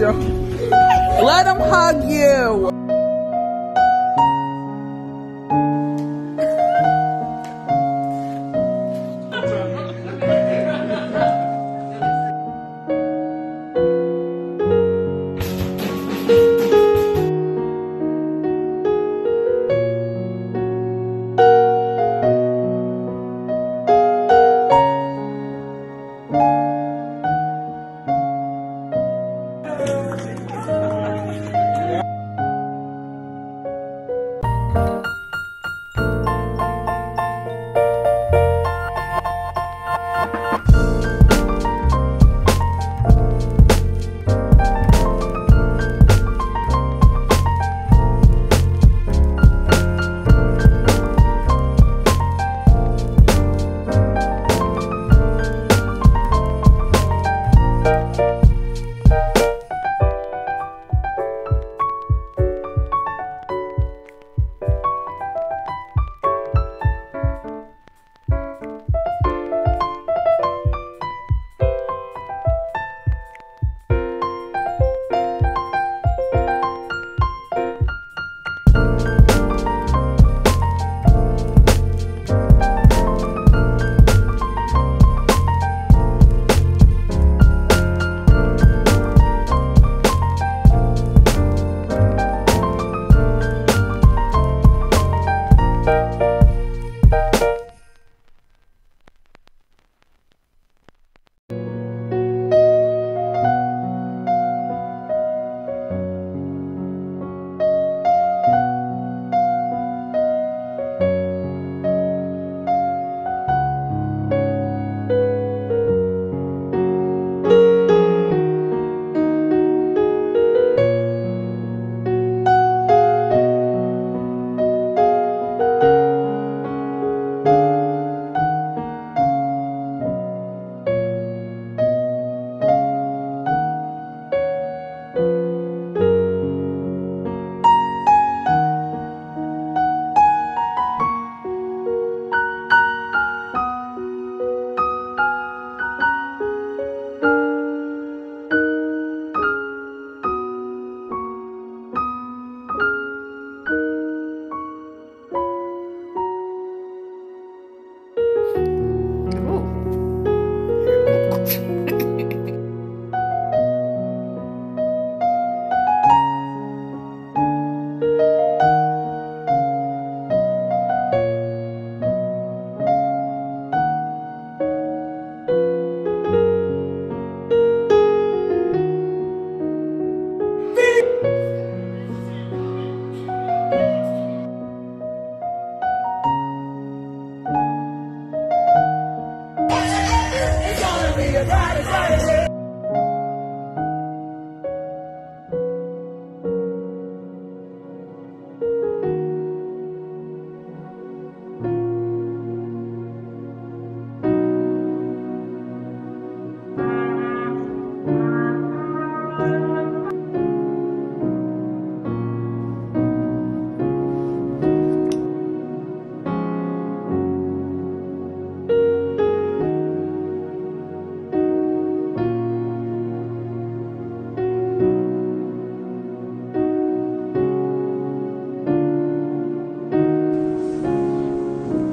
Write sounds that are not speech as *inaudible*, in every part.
him. Let him hug you.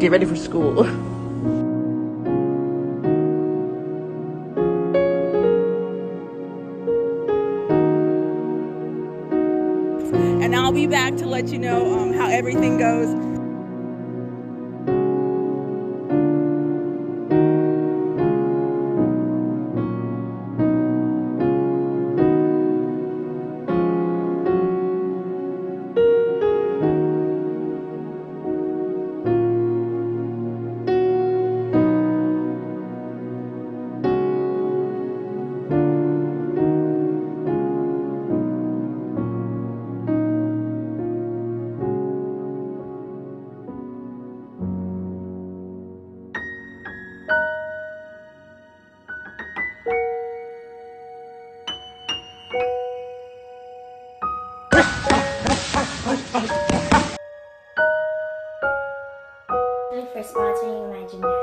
Get ready for school. *laughs* and I'll be back to let you know um, how everything goes. Sponsoring gymnastics.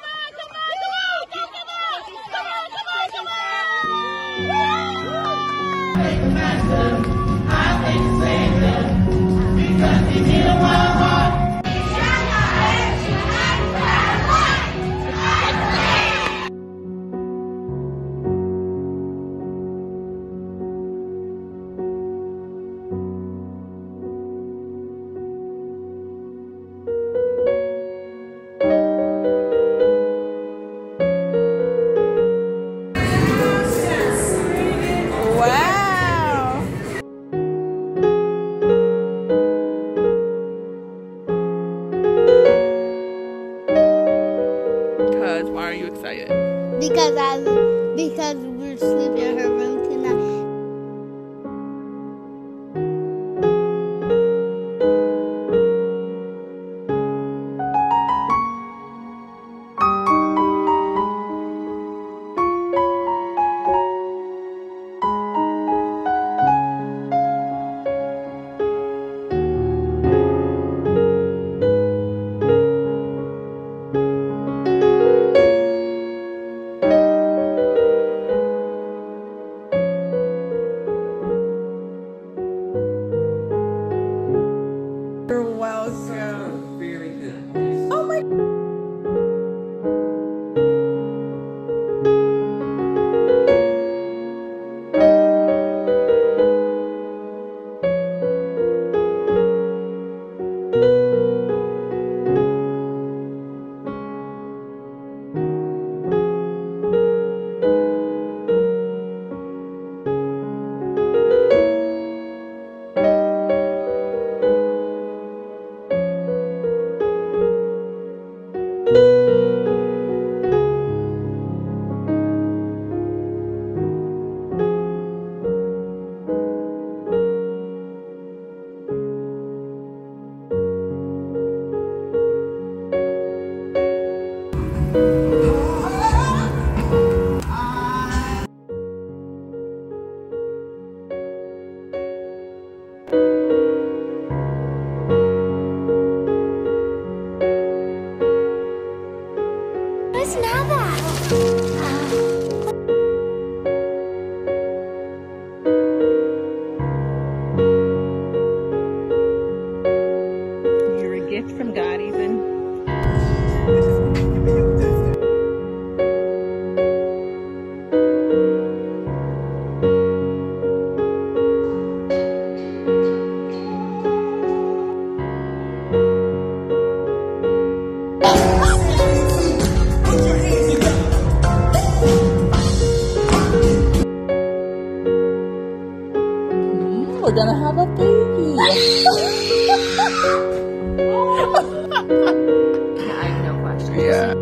think matter. I the sing. we're gonna have a baby. *laughs* I have no questions. Yeah.